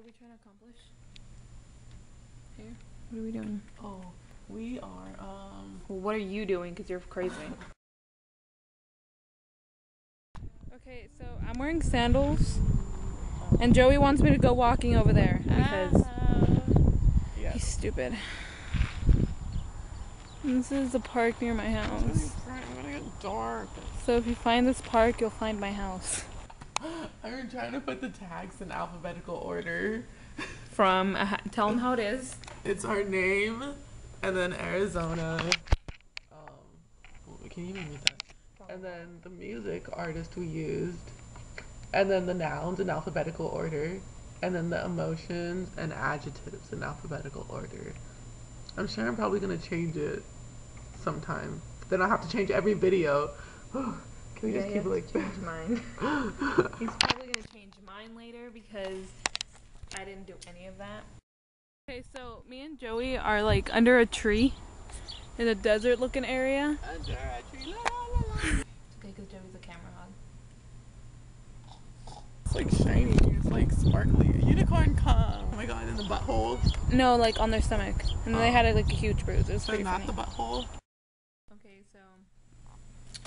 are we trying to accomplish? Here? What are we doing? Oh, we are, um, Well, what are you doing? Because you're crazy. Okay, so I'm wearing sandals, and Joey wants me to go walking over there because yeah. he's stupid. And This is the park near my house. gonna it's gonna get dark. So if you find this park, you'll find my house. I'm trying to put the tags in alphabetical order. From uh, tell them how it is. It's our name, and then Arizona. Um, can you even read that? And then the music artist we used, and then the nouns in alphabetical order, and then the emotions and adjectives in alphabetical order. I'm sure I'm probably gonna change it sometime. Then I have to change every video. Can we just keep it like change mine. He's probably gonna change mine later because I didn't do any of that. Okay, so me and Joey are like under a tree in a desert looking area. Under a tree, la, la, la. Okay, because Joey's a camera hog. It's like shiny. It's like sparkly. A unicorn come. Oh my god, in the butthole. No, like on their stomach. And then they oh. had like a huge bruise. It was So pretty not funny. the butthole.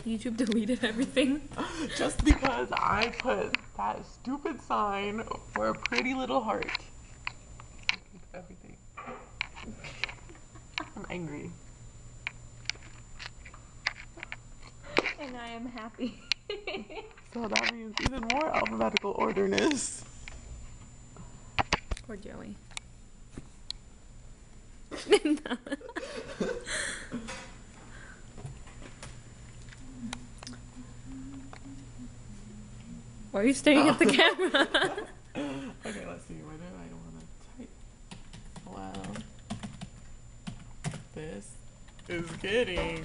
YouTube deleted everything. Just because I put that stupid sign for a pretty little heart. Everything. I'm angry. and I am happy. So that means even more alphabetical orderness. Poor Joey. Why are you staring at the oh. camera? Okay, let's see. Where do I want to type? Wow. This is getting.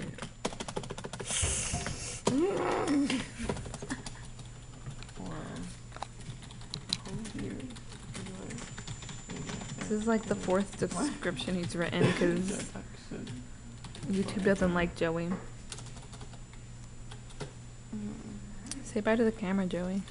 wow. Oh this is like the fourth description he's written because YouTube doesn't like Joey. Mm-hmm. Say bye to the camera, Joey.